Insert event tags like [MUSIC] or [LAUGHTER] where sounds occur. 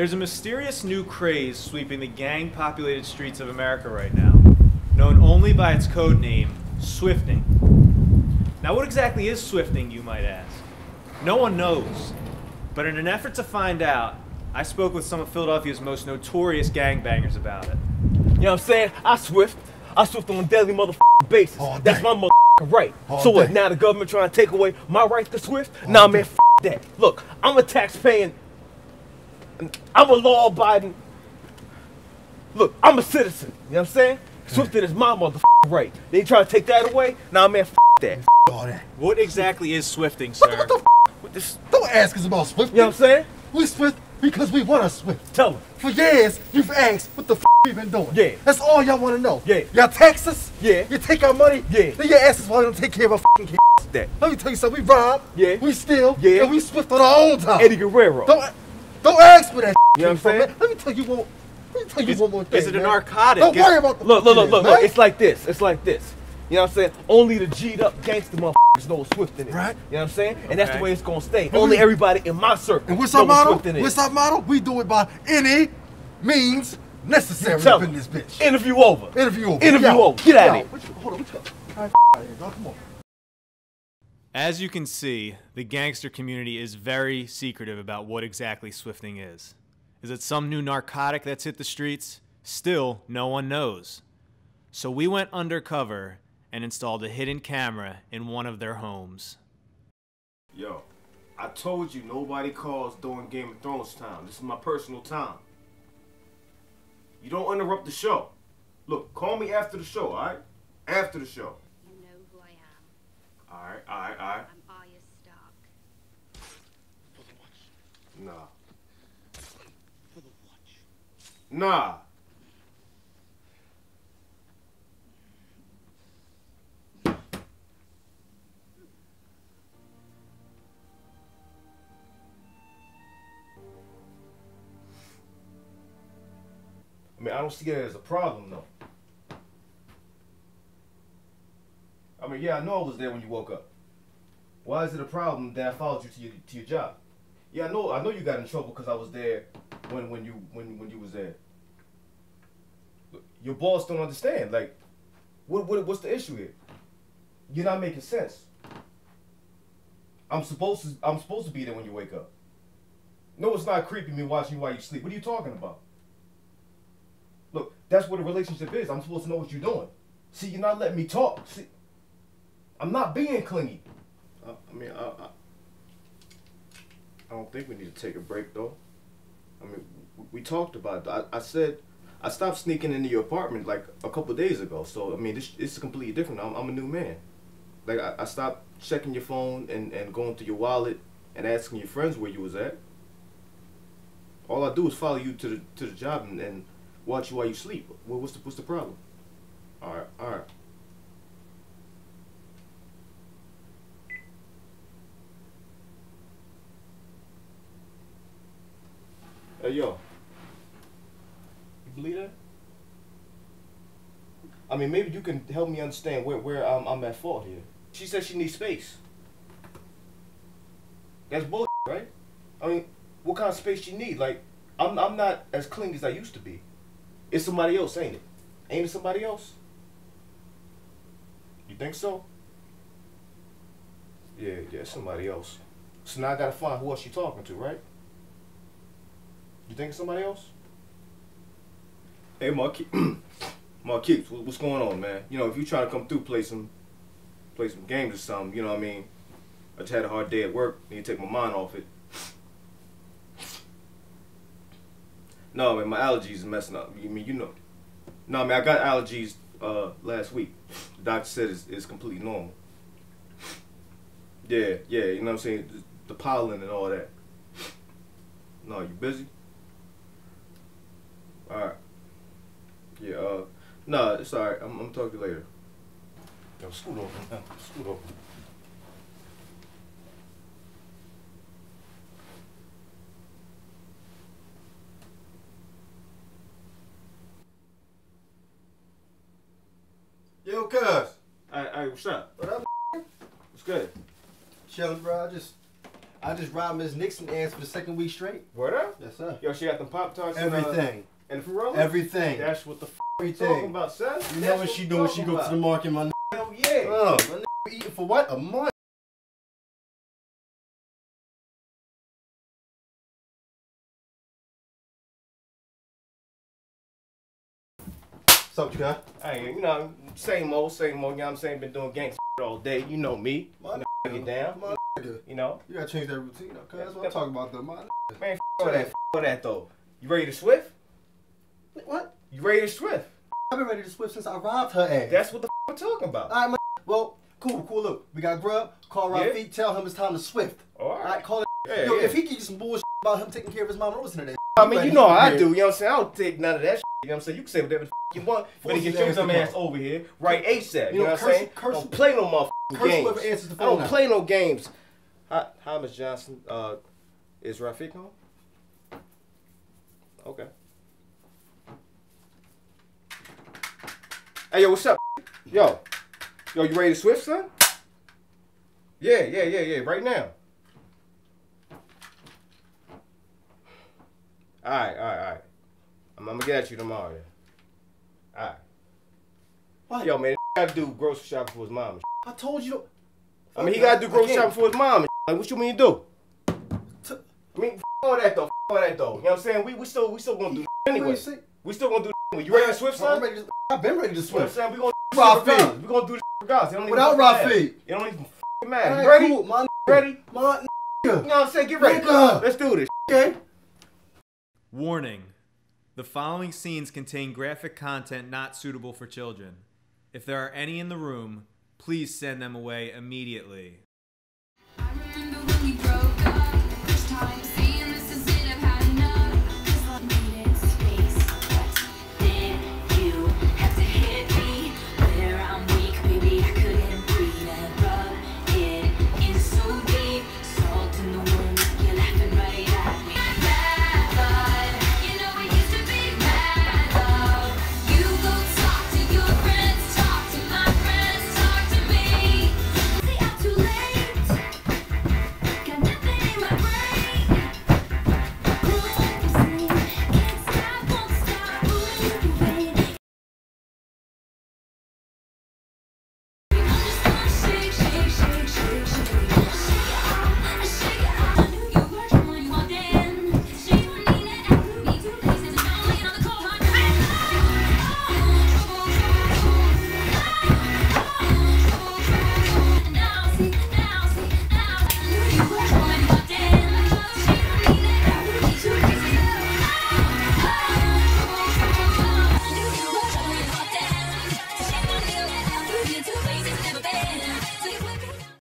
There's a mysterious new craze sweeping the gang populated streets of America right now, known only by its code name, Swifting. Now, what exactly is Swifting, you might ask? No one knows. But in an effort to find out, I spoke with some of Philadelphia's most notorious gangbangers about it. You know what I'm saying? I swift. I swift on a daily motherfucking basis. All That's my motherfucking right. All so what? day. Now the government trying to take away my right to swift? Nah, man, f- that. Look, I'm a tax-paying. I'm a law-abiding. Look, I'm a citizen. You know what I'm saying? Swifting is my motherfucking right. They try to take that away? Nah, man, f- that. F- All that. What exactly is Swifting, What, sir? what the f- with this. Don't ask us about Swift. You know what I'm saying? We Swift because we want to Swift. Tell them. For years, you've asked what the f we been doing. Yeah. That's all y'all want to know. Yeah. Y'all tax us. Yeah. You take our money. Yeah. Then you ask us why we don't take care of our f***ing kids. That. Let me tell you something. We rob. Yeah. We steal. Yeah. And we Swift on our own time. Eddie Guerrero. Don't don't ask for that. You know what I'm saying? Man. Let me tell you one. Let me tell you Is- one more thing. is it a man. narcotic? Don't Is- worry about the Look, look, look, look, is, look. It's like this. It's like this. You know what I'm saying? Only the G'd up gangster motherfuckers know what Swift in it. Right. You know what I'm saying? And that's the way it's gonna stay. And Only we- everybody in my circle. And what's our what motto? Swift in What's our motto? We do it by any means necessary Tell up in this bitch. Interview over. Interview over. Interview over. Get outta yo, here. Hold on, what you All right, out here, dog. Come on. As you can see, the gangster community is very secretive about what exactly swifting is. Is it some new narcotic that's hit the streets? Still, no one knows. So we went undercover and installed a hidden camera in one of their homes. Yo, I told you nobody calls during Game of Thrones time. This is my personal time. You don't interrupt the show. Look, call me after the show, alright? After the show. You know who I am. Alright, alright, alright. I'm Arya Stark. Nah. Nah. I mean, I don't see that as a problem, though. Mean, yeah, I know I was there when you woke up. Why is it a problem that I followed you to your to your job? Yeah, I know. I know you got in trouble because I was there when when you when when you was there. Your boss don't understand. Like, what what what's the issue here? You're not making sense. I'm supposed to I'm supposed to be there when you wake up. No, it's not creepy me watching you while you sleep. What are you talking about? Look, that's what a relationship is. I'm supposed to know what you're doing. See, you're not letting me talk. See, I'm not being clingy. I, I mean, I, I, I don't think we need to take a break though. I mean, we, talked about it. I, I said I stopped sneaking into your apartment like a couple days ago. So I mean, this it's completely different. I'm, I'm a new man. Like I, I stopped checking your phone and, and going through your wallet and asking your friends where you was at. All I do is follow you to the to the job and, and watch you while you sleep. Well, what's the what's the problem? All right, all right. Hey yo. You believe that? I mean, maybe you can help me understand where where I'm, I'm at fault here. She said she needs space. That's bullshit, right? I mean, what kind of space she need? Like, I'm I'm not as clean as I used to be. It's somebody else, ain't it? Ain't it somebody else? You think so? Yeah, yeah, somebody else. So now I gotta find who else she talking to, right? You think somebody else? Hey, Marquis, [CLEARS THROAT] Marquis, what- what's going on, man? You know, if you trying to come through, play some, play some games or something, you know what I mean? I just had a hard day at work. Need to take my mind off it. No, man, my allergies is messing up. You mean you know? No, man, I got allergies uh, last week. The doctor said it's, it's completely normal. Yeah, yeah, you know what I'm saying? The pollen and all that. No, you busy? Alright. Yeah, uh, no, it's alright. I'm, I'm gonna talk to you later. Yo, scoot over, man. Scoot over. Yo, cuz. Alright, alright, what's up? What up? What's good? Chilling, bro. I just I just robbed Miss Nixon ass for the second week straight. Word up? Yes, sir. Yo, she got them Pop Tarts and, uh, Everything. And the Ferrero? Everything. That's what the f you Everything. talking about, son. You know what she we do when she go to the market, my n- Hell yeah. Oh, my n- eating for what? A month? What's up, you got? Hey, you know, same old, same old. You know what I'm saying? Been doing gang all day. You know me. My You get down. My. You know? You gotta change that routine up, cuz that's what I'm talking about, though. My Man, f all that. F all that, though. You ready to swift? You ready to swift? I've been ready to switch since I robbed her ass. That's what the f I'm talking about. All right, man. Well, cool, cool. Look, we got Grub. Call Yeah. Rafiq. Tell him it's time to swift. All All right, right. call it. Yeah, Yo, yeah. if he gives some bullshit about him taking care of his mom, don't listen to that. I mean, you know how I do. You know what I'm saying? I don't take none of that shit. You know what I'm saying? You can say whatever the f you want. Better Force get your ass dumb ass over here right ASAP. You, You know, what I'm saying? curse- don't play no motherfucking games. whoever answers the I don't play no games. Hi, hi, Johnson. Uh, is Rafiq home? Okay. Hey, yo, what's up? Yo, yo, you ready to swift, son? Yeah, yeah, yeah, yeah. Right now. All right, all right, all right. I'm, I'm gonna get at you tomorrow. All right. What? Yo, man, I [LAUGHS] gotta do grocery shopping for his mom. and [LAUGHS] I told you. I mean, he gotta do grocery shopping for his mom. and [LAUGHS] Like, what you mean do? I mean, all that though. All that though. You know what I'm saying? We we still we still gonna do anyway. We still gonna do anyway. You ready to swift, I'm son? ready to, I've been ready to You know what I'm saying? We gonna do Rafiq. We gonna do this shit regardless. It don't even Without fucking matter. It don't even matter. Alright, You ready? Cool, my Ready? My n- You know what I'm saying? Get ready. Nigga. Let's do this. okay. Warning The following scenes contain graphic content not suitable for children. If there are any in the room, please send them away immediately.